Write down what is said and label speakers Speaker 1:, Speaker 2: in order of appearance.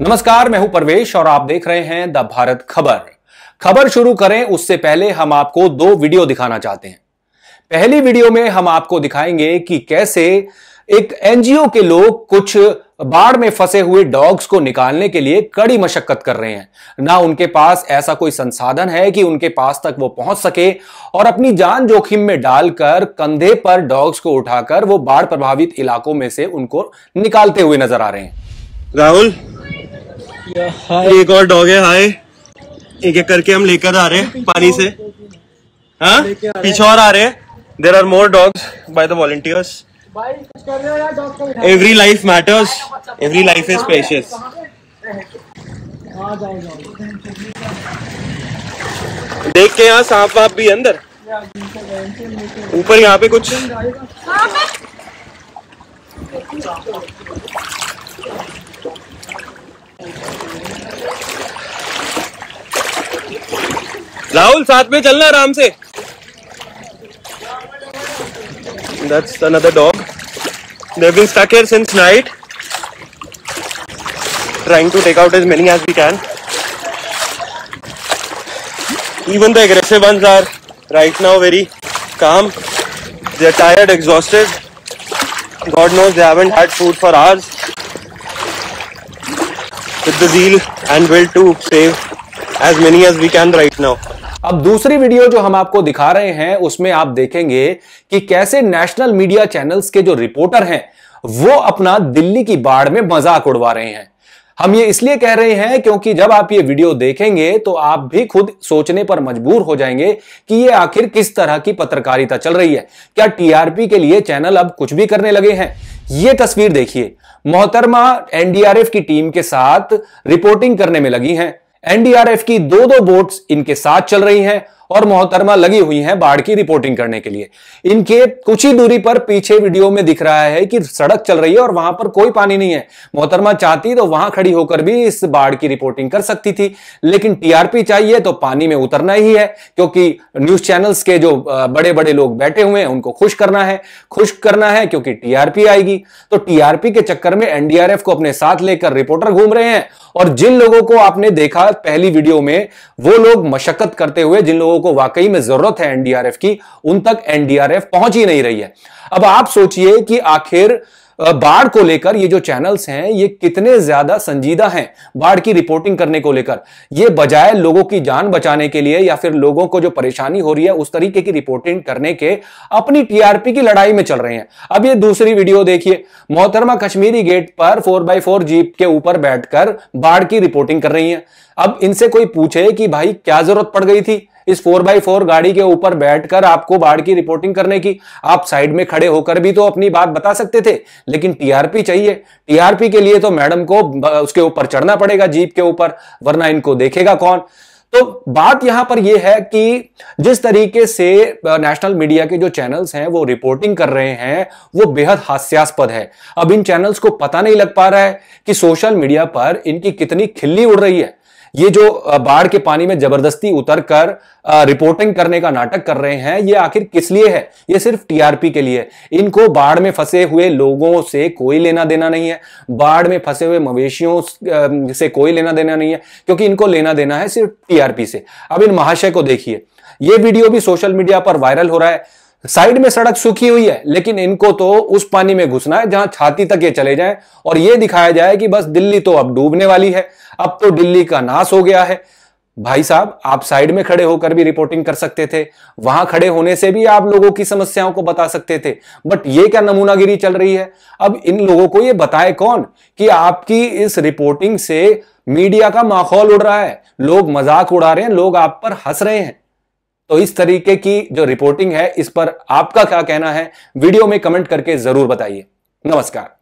Speaker 1: नमस्कार, मैं हूँ परवेश और आप देख रहे हैं द भारत खबर। खबर शुरू करें, उससे पहले हम आपको दो वीडियो दिखाना चाहते हैं। पहली वीडियो में हम आपको दिखाएँगे कि कैसे एक एनजीओ के लोग कुछ बाढ़ में फंसे हुए डॉग्स को निकालने के लिए कड़ी मशक्कत कर रहे हैं। ना उनके पास ऐसा कोई संसाधन है कि उनके पास तक वो पहुँच सके और अपनी जान जोखिम में डालकर कंधे पर डॉग्स को उठाकर वो बाढ़ प्रभावित इलाकों में से उनको निकालते हुए नज़र आ रहे हैं।
Speaker 2: राहुल एक और डॉग है हाय एक एक करके हम लेकर आ रहे हैं पानी से। हाँ? पीछे और आ रहे हैं। There are more dogs by the volunteers every life matters every life is precious देख के यहाँ सांप वाप भी अंदर। ऊपर यहाँ पे कुछ। राहुल साथ में चलना आराम से That's another dog. They've been stuck here since night. Trying to take out as many as we can. Even the aggressive ones are right now very calm. They're tired, exhausted. God knows they haven't had food for hours. With the zeal and will to save as many as we can right now.
Speaker 1: अब दूसरी video जो हम आपको दिखा रहे हैं, उसमें आप देखेंगे कि कैसे नेशनल मीडिया चैनल्स के जो रिपोर्टर हैं, वो अपना दिल्ली की बाढ़ में मज़ाक उड़वा रहे हैं। हम ये इसलिए कह रहे हैं क्योंकि जब आप ये वीडियो देखेंगे तो आप भी खुद सोचने पर मजबूर हो जाएँगे कि ये आखिर किस तरह की पत्रकारिता चल रही है। क्या टीआरपी के लिए चैनल अब कुछ भी करने लगे हैं? ये तस्वीर देखिए, मोहतरमा एनडीआरएफ की टीम के साथ रिपोर्टिंग करने में लगी हैं। एनडीआरएफ की दो दो बोट्स इनके साथ चल रही हैं। और मोहतरमा लगी हुई हैं बाढ़ की रिपोर्टिंग करने के लिए। इनके कुछ ही दूरी पर पीछे वीडियो में दिख रहा है कि सड़क चल रही है और वहाँ पर कोई पानी नहीं है। मोहतरमा चाहती तो वहाँ खड़ी होकर भी इस बाढ़ की रिपोर्टिंग कर सकती थी, लेकिन टीआरपी चाहिए तो पानी में उतरना ही है, क्योंकि न्यूज़ चैनल्स के जो बड़े बड़े लोग बैठे हुए हैं, उनको खुश करना है। खुश करना है क्योंकि टीआरपी आएगी। तो टीआरपी के चक्कर में एनडीआरएफ को अपने साथ लेकर रिपोर्टर घूम रहे हैं, और जिन लोगों को आपने देखा पहली वीडियो में, वो लोग मशक्कत करते हुए, जिन लोगों को वाकई में ज़रूरत है एनडीआरएफ की, उन तक एनडीआरएफ पहुँच ही नहीं रही है। अब आप सोचिए कि आखिर बाढ़ को लेकर ये जो चैनल्स हैं, ये कितने ज़्यादा संजीदा हैं बाढ़ की रिपोर्टिंग करने को लेकर। ये बजाय लोगों की जान बचाने के लिए या फिर लोगों को जो परेशानी हो रही है, उस तरीके की रिपोर्टिंग करने के अपनी टीआरपी की लड़ाई में चल रहे हैं। अब ये दूसरी वीडियो देखिए, मोहतरमा कश्मीरी गेट पर फोर बाई फोर जीप के ऊपर बैठकर बाढ़ की रिपोर्टिंग कर रही है। अब इनसे कोई पूछे कि भाई क्या ज़रूरत पड़ गई थी? इस फोर बाई फोर गाड़ी के ऊपर बैठकर आपको बाढ़ की रिपोर्टिंग करने की। आप साइड में खड़े होकर भी तो अपनी बात बता सकते थे, लेकिन टीआरपी चाहिए। टीआरपी के लिए तो मैडम को उसके ऊपर चढ़ना पड़ेगा जीप के ऊपर, वरना इनको देखेगा कौन? तो बात यहाँ पर यह है कि जिस तरीके से नेशनल मीडिया के जो चैनल्स हैं, वो रिपोर्टिंग कर रहे हैं, वो बेहद हास्यास्पद है। अब इन चैनल्स को पता नहीं लग पा रहा है कि सोशल मीडिया पर इनकी कितनी खिल्ली उड़ रही है। ये जो बाढ़ के पानी में ज़बरदस्ती उतर कर रिपोर्टिंग करने का नाटक कर रहे हैं, ये आखिर किस लिए है? ये सिर्फ़ टीआरपी के लिए। इनको बाढ़ में फंसे हुए लोगों से कोई लेना देना नहीं है। बाढ़ में फंसे हुए मवेशियों से कोई लेना देना नहीं है, क्योंकि इनको लेना देना है सिर्फ़ टीआरपी से। अब इन महाशय को देखिए। ये वीडियो भी सोशल मीडिया पर वायरल हो रहा है। साइड में सड़क सूखी हुई है, लेकिन इनको तो उस पानी में घुसना है, जहाँ छाती तक ये चले जाएँ। और ये दिखाया जाए कि बस दिल्ली तो अब डूबने वाली है, अब तो दिल्ली का नाश हो गया है। भाई साहब, आप साइड में खड़े होकर भी रिपोर्टिंग कर सकते थे, वहाँ खड़े होने से भी आप लोगों की समस्याओं को बता सकते थे, बट ये क्या नमूनागिरी चल रही है? अब इन लोगों को ये बताए कौन कि आपकी इस रिपोर्टिंग से मीडिया का माहौल उड़ रहा है, लोग मज़ाक उड़ा रहे हैं, लोग आप पर हंस रहे हैं। तो इस तरीके की जो रिपोर्टिंग है, इस पर आपका क्या कहना है वीडियो में कमेंट करके ज़रूर बताइए। नमस्कार।